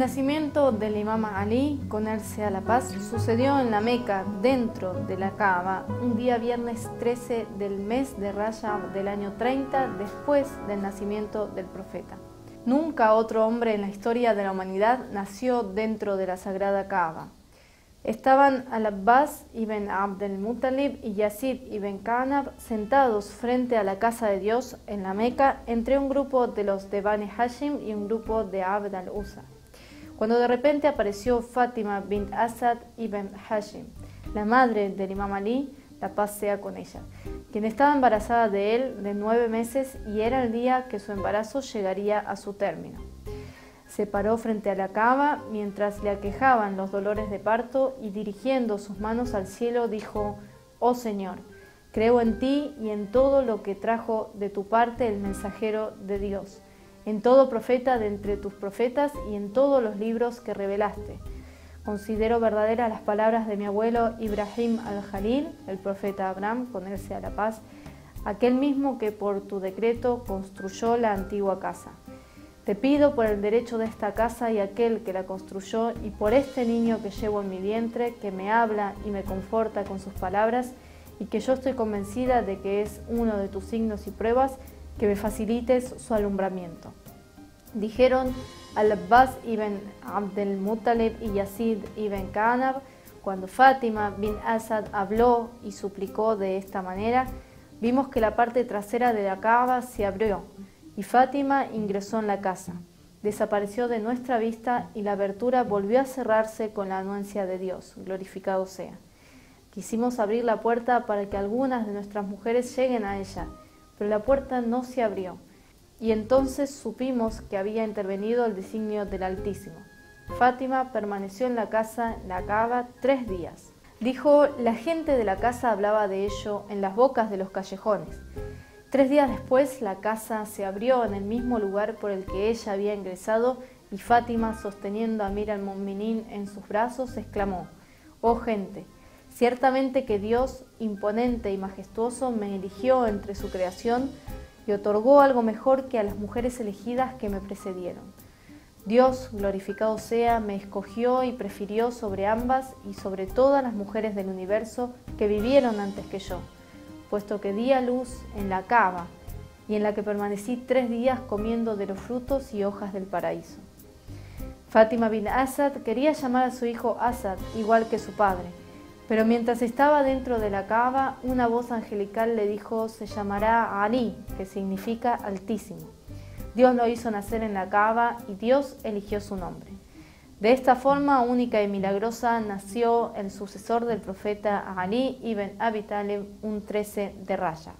nacimiento del imam Ali, con él sea la paz, sucedió en la Meca, dentro de la Kaaba, un día viernes 13 del mes de Rajab del año 30 después del nacimiento del profeta. Nunca otro hombre en la historia de la humanidad nació dentro de la sagrada Kaaba. Estaban Al-Abbas ibn Abdel Muttalib y Yazid ibn Kanab sentados frente a la casa de Dios en la Meca entre un grupo de los de Bani Hashim y un grupo de Abd al-Usa cuando de repente apareció Fátima bint Asad ibn Hashim, la madre del Imam Ali, la paz sea con ella, quien estaba embarazada de él de nueve meses y era el día que su embarazo llegaría a su término. Se paró frente a la cama mientras le aquejaban los dolores de parto y dirigiendo sus manos al cielo dijo, Oh Señor, creo en ti y en todo lo que trajo de tu parte el mensajero de Dios en todo profeta de entre tus profetas y en todos los libros que revelaste. Considero verdaderas las palabras de mi abuelo Ibrahim al-Jalil, el profeta Abraham, con él sea la paz, aquel mismo que por tu decreto construyó la antigua casa. Te pido por el derecho de esta casa y aquel que la construyó y por este niño que llevo en mi vientre, que me habla y me conforta con sus palabras y que yo estoy convencida de que es uno de tus signos y pruebas que me facilites su alumbramiento. Dijeron al-Abbas ibn Abdel Muttalib y Yazid ibn Kanab, cuando Fátima bin Asad habló y suplicó de esta manera, vimos que la parte trasera de la cava se abrió y Fátima ingresó en la casa. Desapareció de nuestra vista y la abertura volvió a cerrarse con la anuencia de Dios, glorificado sea. Quisimos abrir la puerta para que algunas de nuestras mujeres lleguen a ella pero la puerta no se abrió, y entonces supimos que había intervenido el designio del Altísimo. Fátima permaneció en la casa, la cava, tres días. Dijo, la gente de la casa hablaba de ello en las bocas de los callejones. Tres días después la casa se abrió en el mismo lugar por el que ella había ingresado y Fátima, sosteniendo a Mir al-Mu'minin en sus brazos, exclamó, Oh gente, Ciertamente que Dios, imponente y majestuoso, me eligió entre su creación y otorgó algo mejor que a las mujeres elegidas que me precedieron. Dios, glorificado sea, me escogió y prefirió sobre ambas y sobre todas las mujeres del universo que vivieron antes que yo, puesto que di a luz en la cava y en la que permanecí tres días comiendo de los frutos y hojas del paraíso. Fátima bin Asad quería llamar a su hijo Asad igual que su padre, pero mientras estaba dentro de la cava, una voz angelical le dijo, se llamará Ali, que significa altísimo. Dios lo hizo nacer en la cava y Dios eligió su nombre. De esta forma única y milagrosa nació el sucesor del profeta Ali ibn Abi Talib un 13 de Raya.